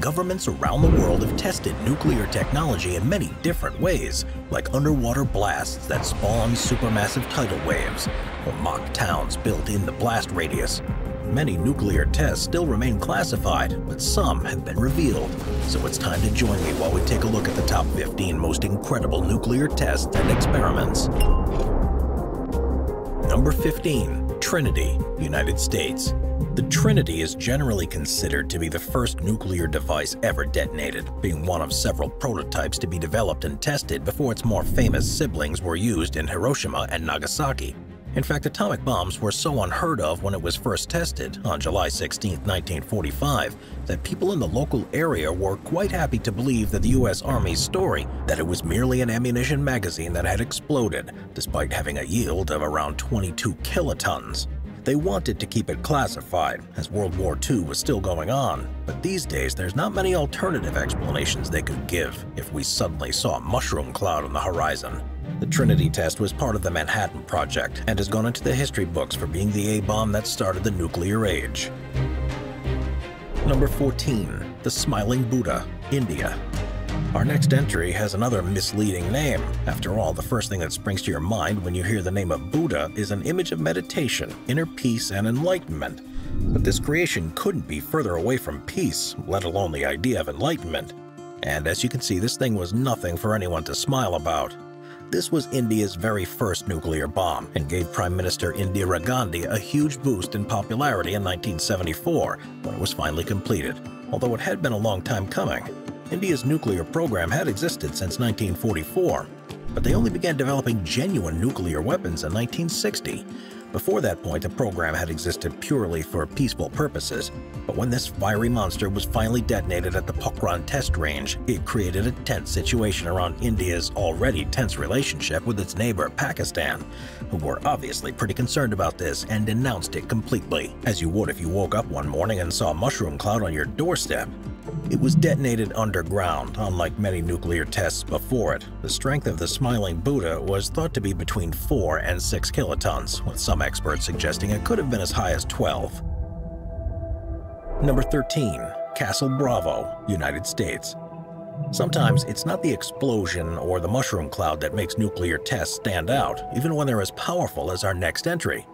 governments around the world have tested nuclear technology in many different ways, like underwater blasts that spawn supermassive tidal waves, or mock towns built in the blast radius. Many nuclear tests still remain classified, but some have been revealed. So it's time to join me while we take a look at the top 15 most incredible nuclear tests and experiments. Number 15. Trinity, United States. The Trinity is generally considered to be the first nuclear device ever detonated, being one of several prototypes to be developed and tested before its more famous siblings were used in Hiroshima and Nagasaki. In fact, atomic bombs were so unheard of when it was first tested on July 16, 1945, that people in the local area were quite happy to believe that the U.S. Army's story that it was merely an ammunition magazine that had exploded, despite having a yield of around 22 kilotons. They wanted to keep it classified, as World War II was still going on, but these days there's not many alternative explanations they could give if we suddenly saw a mushroom cloud on the horizon. The Trinity test was part of the Manhattan Project and has gone into the history books for being the A-bomb that started the nuclear age. Number 14. The Smiling Buddha, India. Our next entry has another misleading name. After all, the first thing that springs to your mind when you hear the name of Buddha is an image of meditation, inner peace, and enlightenment. But this creation couldn't be further away from peace, let alone the idea of enlightenment. And as you can see, this thing was nothing for anyone to smile about. This was India's very first nuclear bomb and gave Prime Minister Indira Gandhi a huge boost in popularity in 1974 when it was finally completed, although it had been a long time coming. India's nuclear program had existed since 1944, but they only began developing genuine nuclear weapons in 1960, before that point, the program had existed purely for peaceful purposes, but when this fiery monster was finally detonated at the Pokhran test range, it created a tense situation around India's already tense relationship with its neighbor Pakistan, who were obviously pretty concerned about this and denounced it completely, as you would if you woke up one morning and saw a mushroom cloud on your doorstep. It was detonated underground, unlike many nuclear tests before it. The strength of the Smiling Buddha was thought to be between 4 and 6 kilotons, with some experts suggesting it could have been as high as 12. Number 13. Castle Bravo, United States. Sometimes it's not the explosion or the mushroom cloud that makes nuclear tests stand out, even when they're as powerful as our next entry.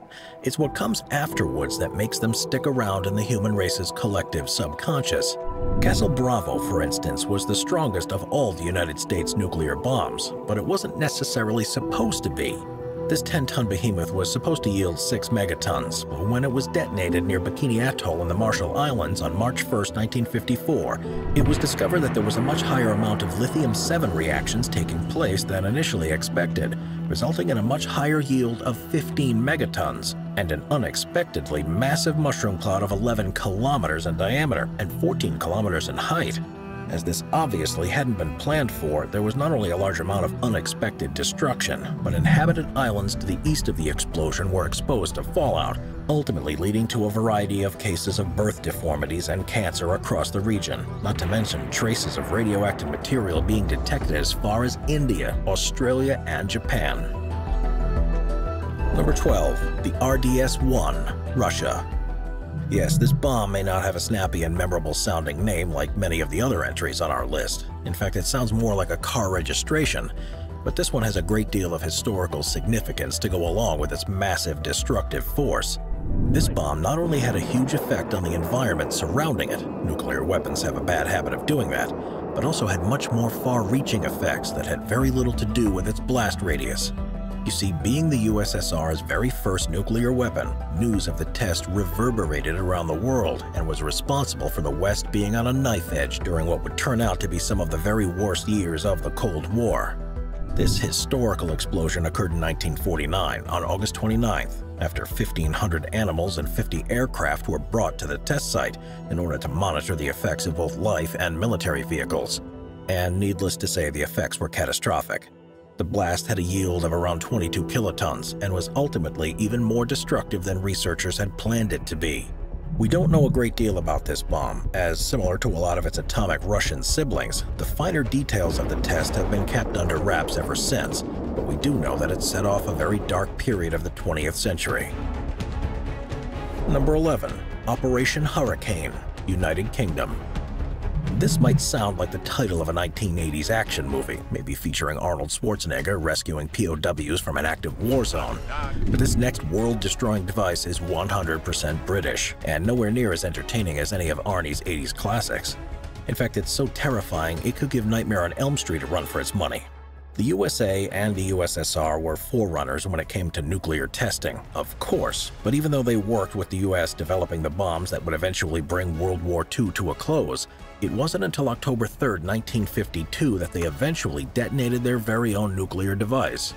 It's what comes afterwards that makes them stick around in the human race's collective subconscious. Castle Bravo, for instance, was the strongest of all the United States nuclear bombs, but it wasn't necessarily supposed to be. This 10-ton behemoth was supposed to yield 6 megatons, but when it was detonated near Bikini Atoll in the Marshall Islands on March 1, 1954, it was discovered that there was a much higher amount of lithium-7 reactions taking place than initially expected, resulting in a much higher yield of 15 megatons and an unexpectedly massive mushroom cloud of 11 kilometers in diameter and 14 kilometers in height. As this obviously hadn't been planned for, there was not only a large amount of unexpected destruction, but inhabited islands to the east of the explosion were exposed to fallout, ultimately leading to a variety of cases of birth deformities and cancer across the region, not to mention traces of radioactive material being detected as far as India, Australia, and Japan. Number 12. The RDS-1, Russia. Yes, this bomb may not have a snappy and memorable sounding name like many of the other entries on our list. In fact, it sounds more like a car registration, but this one has a great deal of historical significance to go along with its massive destructive force. This bomb not only had a huge effect on the environment surrounding it, nuclear weapons have a bad habit of doing that, but also had much more far-reaching effects that had very little to do with its blast radius. You see, being the USSR's very first nuclear weapon, news of the test reverberated around the world and was responsible for the West being on a knife edge during what would turn out to be some of the very worst years of the Cold War. This historical explosion occurred in 1949 on August 29th, after 1,500 animals and 50 aircraft were brought to the test site in order to monitor the effects of both life and military vehicles. And needless to say, the effects were catastrophic. The blast had a yield of around 22 kilotons and was ultimately even more destructive than researchers had planned it to be. We don't know a great deal about this bomb, as similar to a lot of its atomic Russian siblings, the finer details of the test have been kept under wraps ever since, but we do know that it set off a very dark period of the 20th century. Number 11. Operation Hurricane, United Kingdom This might sound like the title of a 1980s action movie, maybe featuring Arnold Schwarzenegger rescuing POWs from an active war zone. But this next world-destroying device is 100% British, and nowhere near as entertaining as any of Arnie's 80s classics. In fact, it's so terrifying it could give Nightmare on Elm Street a run for its money. The USA and the USSR were forerunners when it came to nuclear testing, of course, but even though they worked with the US developing the bombs that would eventually bring World War II to a close, it wasn't until October 3, 1952 that they eventually detonated their very own nuclear device.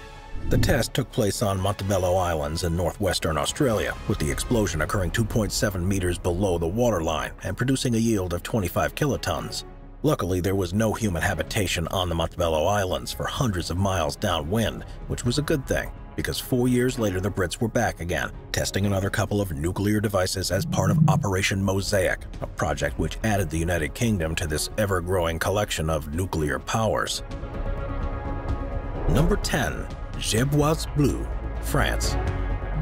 The test took place on Montebello Islands in northwestern Australia, with the explosion occurring 2.7 meters below the waterline and producing a yield of 25 kilotons. Luckily, there was no human habitation on the Montebello Islands for hundreds of miles downwind, which was a good thing, because four years later the Brits were back again, testing another couple of nuclear devices as part of Operation Mosaic, a project which added the United Kingdom to this ever-growing collection of nuclear powers. Number 10. Gerboise Bleue, France.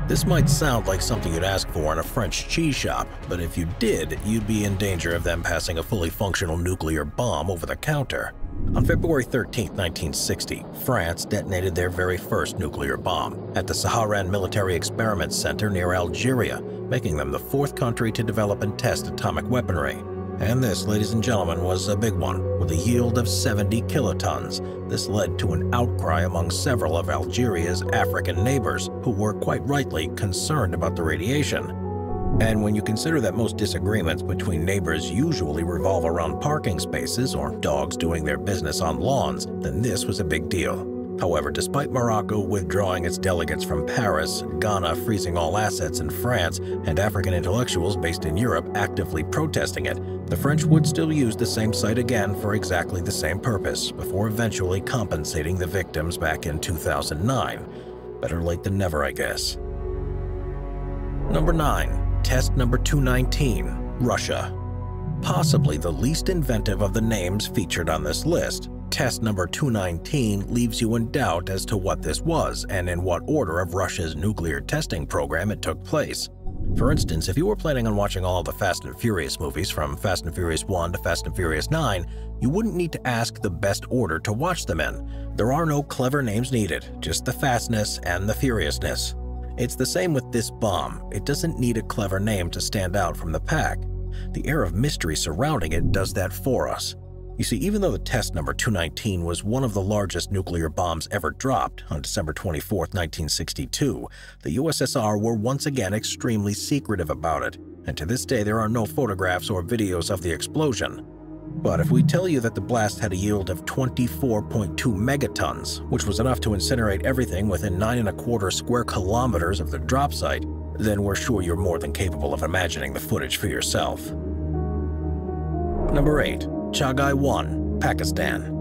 This might sound like something you'd ask for in a French cheese shop, but if you did, you'd be in danger of them passing a fully functional nuclear bomb over the counter. On February 13, 1960, France detonated their very first nuclear bomb at the Saharan Military Experiment Center near Algeria, making them the fourth country to develop and test atomic weaponry. And this, ladies and gentlemen, was a big one, with a yield of 70 kilotons. This led to an outcry among several of Algeria's African neighbors, who were quite rightly concerned about the radiation. And when you consider that most disagreements between neighbors usually revolve around parking spaces or dogs doing their business on lawns, then this was a big deal. However, despite Morocco withdrawing its delegates from Paris, Ghana freezing all assets in France, and African intellectuals based in Europe actively protesting it, the French would still use the same site again for exactly the same purpose, before eventually compensating the victims back in 2009. Better late than never, I guess. Number 9. Test number 219, Russia. Possibly the least inventive of the names featured on this list, test number 219 leaves you in doubt as to what this was and in what order of Russia's nuclear testing program it took place. For instance, if you were planning on watching all the Fast and Furious movies from Fast and Furious 1 to Fast and Furious 9, you wouldn't need to ask the best order to watch them in. There are no clever names needed, just the fastness and the furiousness. It's the same with this bomb. It doesn't need a clever name to stand out from the pack. The air of mystery surrounding it does that for us. You see, even though the test number 219 was one of the largest nuclear bombs ever dropped on December 24, 1962, the USSR were once again extremely secretive about it, and to this day there are no photographs or videos of the explosion. But if we tell you that the blast had a yield of 24.2 megatons, which was enough to incinerate everything within nine and a quarter square kilometers of the drop site, then we're sure you're more than capable of imagining the footage for yourself. Number 8. Chagai 1, Pakistan.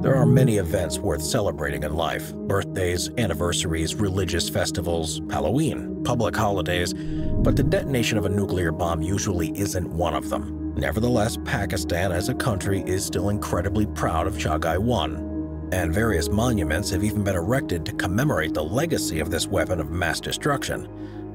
There are many events worth celebrating in life birthdays, anniversaries, religious festivals, Halloween, public holidays, but the detonation of a nuclear bomb usually isn't one of them. Nevertheless, Pakistan as a country is still incredibly proud of Chagai 1, and various monuments have even been erected to commemorate the legacy of this weapon of mass destruction.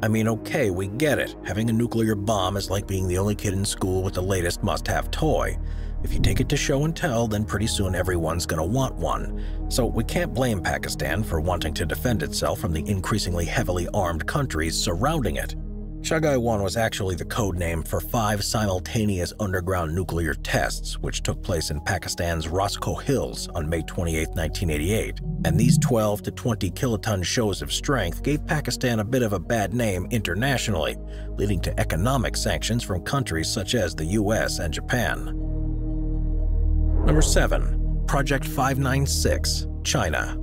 I mean, okay, we get it. Having a nuclear bomb is like being the only kid in school with the latest must-have toy. If you take it to show and tell, then pretty soon everyone's gonna want one. So we can't blame Pakistan for wanting to defend itself from the increasingly heavily armed countries surrounding it. Chagai 1 was actually the code name for five simultaneous underground nuclear tests, which took place in Pakistan's Ras Koh Hills on May 28, 1988. And these 12 to 20 kiloton shows of strength gave Pakistan a bit of a bad name internationally, leading to economic sanctions from countries such as the US and Japan. Number 7. Project 596, China.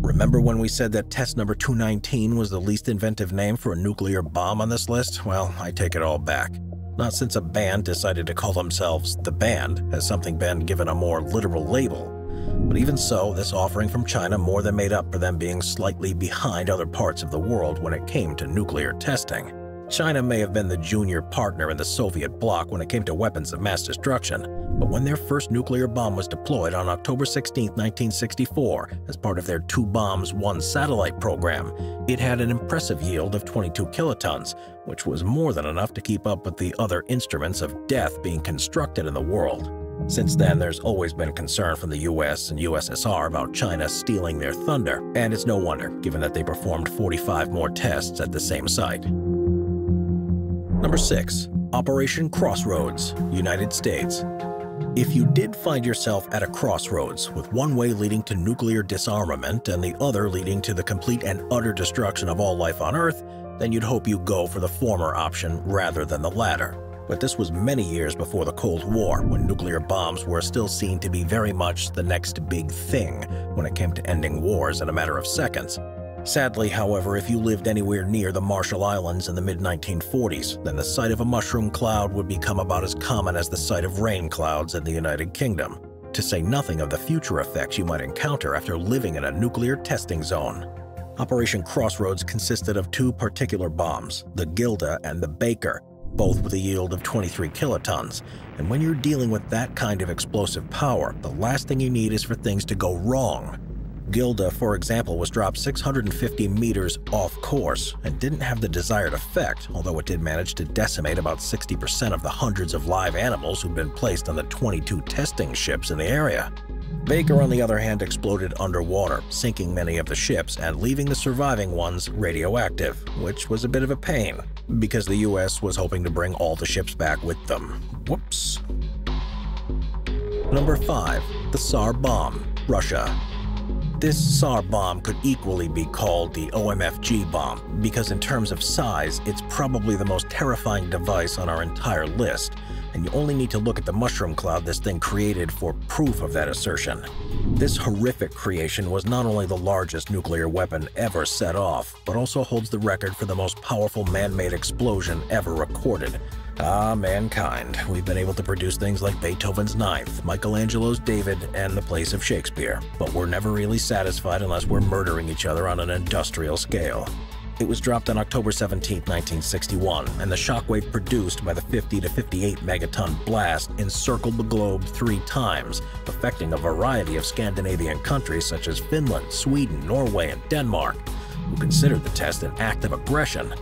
Remember when we said that test number 219 was the least inventive name for a nuclear bomb on this list? Well, I take it all back. Not since a band decided to call themselves The Band has something been given a more literal label. But even so, this offering from China more than made up for them being slightly behind other parts of the world when it came to nuclear testing. China may have been the junior partner in the Soviet bloc when it came to weapons of mass destruction, but when their first nuclear bomb was deployed on October 16, 1964, as part of their Two Bombs, One Satellite program, it had an impressive yield of 22 kilotons, which was more than enough to keep up with the other instruments of death being constructed in the world. Since then, there's always been concern from the US and USSR about China stealing their thunder, and it's no wonder given that they performed 45 more tests at the same site. Number 6. Operation Crossroads, United States. If you did find yourself at a crossroads, with one way leading to nuclear disarmament and the other leading to the complete and utter destruction of all life on Earth, then you'd hope you go for the former option rather than the latter. But this was many years before the Cold War, when nuclear bombs were still seen to be very much the next big thing when it came to ending wars in a matter of seconds. Sadly, however, if you lived anywhere near the Marshall Islands in the mid-1940s, then the sight of a mushroom cloud would become about as common as the sight of rain clouds in the United Kingdom, to say nothing of the future effects you might encounter after living in a nuclear testing zone. Operation Crossroads consisted of two particular bombs, the Gilda and the Baker, both with a yield of 23 kilotons. And when you're dealing with that kind of explosive power, the last thing you need is for things to go wrong. Gilda, for example, was dropped 650 meters off course and didn't have the desired effect, although it did manage to decimate about 60% of the hundreds of live animals who'd been placed on the 22 testing ships in the area. Baker, on the other hand, exploded underwater, sinking many of the ships and leaving the surviving ones radioactive, which was a bit of a pain, because the US was hoping to bring all the ships back with them. Whoops. Number 5. The Tsar Bomb, Russia. This Tsar bomb could equally be called the OMFG bomb because in terms of size, it's probably the most terrifying device on our entire list, and you only need to look at the mushroom cloud this thing created for proof of that assertion. This horrific creation was not only the largest nuclear weapon ever set off, but also holds the record for the most powerful man-made explosion ever recorded, Ah, mankind. We've been able to produce things like Beethoven's Ninth, Michelangelo's David, and The Plays of Shakespeare, but we're never really satisfied unless we're murdering each other on an industrial scale. It was dropped on October 17, 1961, and the shockwave produced by the 50 to 58 megaton blast encircled the globe three times, affecting a variety of Scandinavian countries such as Finland, Sweden, Norway, and Denmark, who considered the test an act of aggression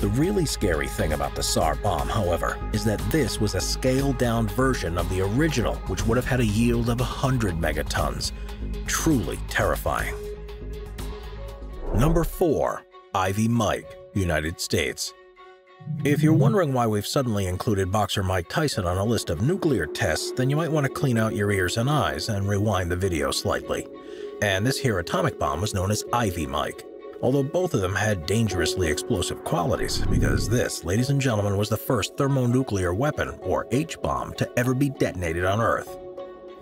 the really scary thing about the Tsar bomb, however, is that this was a scaled-down version of the original, which would have had a yield of 100 megatons. Truly terrifying. Number 4. Ivy Mike, United States. If you're wondering why we've suddenly included boxer Mike Tyson on a list of nuclear tests, then you might want to clean out your ears and eyes and rewind the video slightly. And this here atomic bomb was known as Ivy Mike although both of them had dangerously explosive qualities, because this, ladies and gentlemen, was the first thermonuclear weapon, or H-bomb, to ever be detonated on Earth.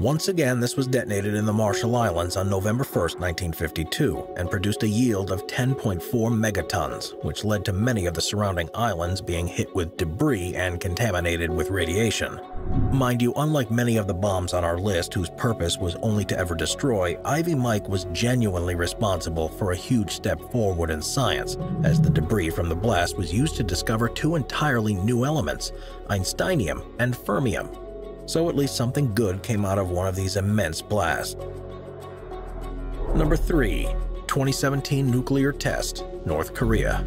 Once again, this was detonated in the Marshall Islands on November 1, 1952, and produced a yield of 10.4 megatons, which led to many of the surrounding islands being hit with debris and contaminated with radiation. Mind you, unlike many of the bombs on our list whose purpose was only to ever destroy, Ivy Mike was genuinely responsible for a huge step forward in science, as the debris from the blast was used to discover two entirely new elements, Einsteinium and Fermium, so at least something good came out of one of these immense blasts. Number 3. 2017 Nuclear Test, North Korea.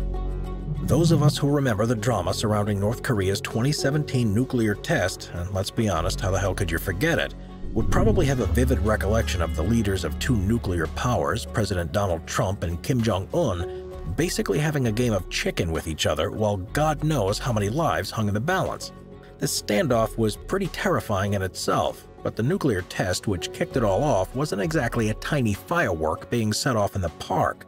Those of us who remember the drama surrounding North Korea's 2017 nuclear test, and let's be honest, how the hell could you forget it, would probably have a vivid recollection of the leaders of two nuclear powers, President Donald Trump and Kim Jong-un, basically having a game of chicken with each other while God knows how many lives hung in the balance. This standoff was pretty terrifying in itself, but the nuclear test which kicked it all off wasn't exactly a tiny firework being set off in the park.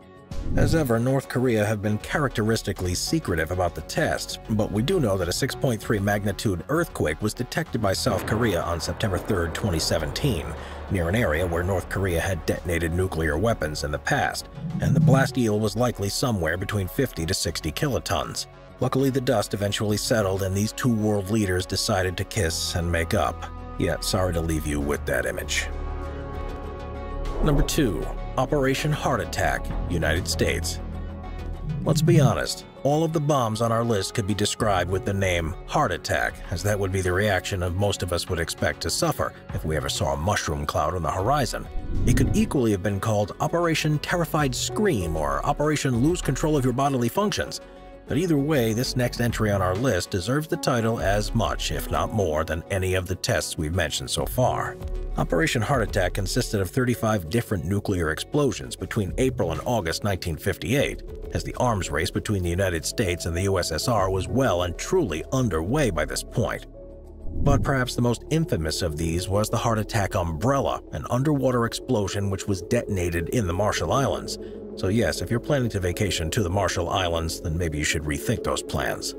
As ever, North Korea have been characteristically secretive about the test, but we do know that a 6.3 magnitude earthquake was detected by South Korea on September 3, 2017, near an area where North Korea had detonated nuclear weapons in the past, and the blast yield was likely somewhere between 50 to 60 kilotons. Luckily, the dust eventually settled and these two world leaders decided to kiss and make up. Yet, sorry to leave you with that image. Number 2. Operation Heart Attack, United States. Let's be honest, all of the bombs on our list could be described with the name heart attack, as that would be the reaction of most of us would expect to suffer if we ever saw a mushroom cloud on the horizon. It could equally have been called Operation Terrified Scream or Operation Lose Control of Your Bodily Functions, But either way, this next entry on our list deserves the title as much, if not more, than any of the tests we've mentioned so far. Operation Heart Attack consisted of 35 different nuclear explosions between April and August 1958, as the arms race between the United States and the USSR was well and truly underway by this point. But perhaps the most infamous of these was the Heart Attack Umbrella, an underwater explosion which was detonated in the Marshall Islands. So yes, if you're planning to vacation to the Marshall Islands, then maybe you should rethink those plans.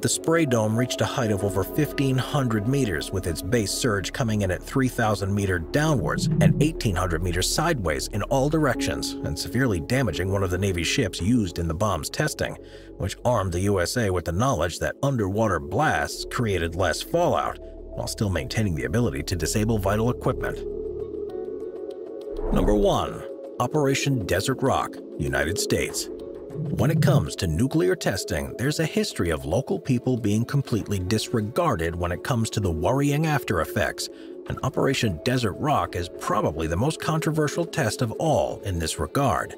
The spray dome reached a height of over 1,500 meters, with its base surge coming in at 3,000 meters downwards and 1,800 meters sideways in all directions, and severely damaging one of the Navy's ships used in the bomb's testing, which armed the USA with the knowledge that underwater blasts created less fallout, while still maintaining the ability to disable vital equipment. Number 1. Operation Desert Rock, United States when it comes to nuclear testing, there's a history of local people being completely disregarded when it comes to the worrying after effects, and Operation Desert Rock is probably the most controversial test of all in this regard.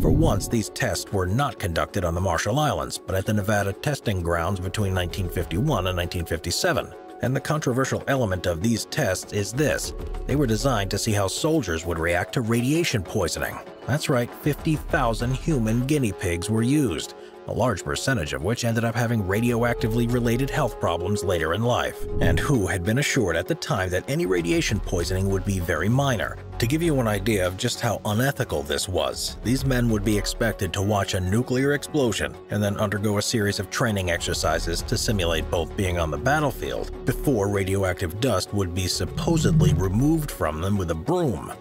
For once, these tests were not conducted on the Marshall Islands, but at the Nevada testing grounds between 1951 and 1957. And the controversial element of these tests is this. They were designed to see how soldiers would react to radiation poisoning. That's right, 50,000 human guinea pigs were used, a large percentage of which ended up having radioactively related health problems later in life, and who had been assured at the time that any radiation poisoning would be very minor. To give you an idea of just how unethical this was, these men would be expected to watch a nuclear explosion and then undergo a series of training exercises to simulate both being on the battlefield before radioactive dust would be supposedly removed from them with a broom.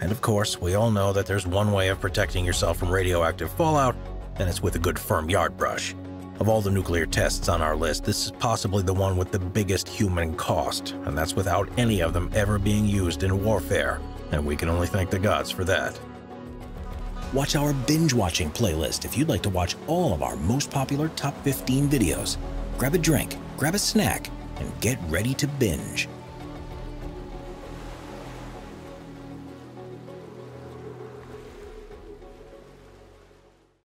And of course, we all know that there's one way of protecting yourself from radioactive fallout, and it's with a good firm yard brush. Of all the nuclear tests on our list, this is possibly the one with the biggest human cost, and that's without any of them ever being used in warfare, and we can only thank the gods for that. Watch our binge watching playlist if you'd like to watch all of our most popular top 15 videos. Grab a drink, grab a snack, and get ready to binge.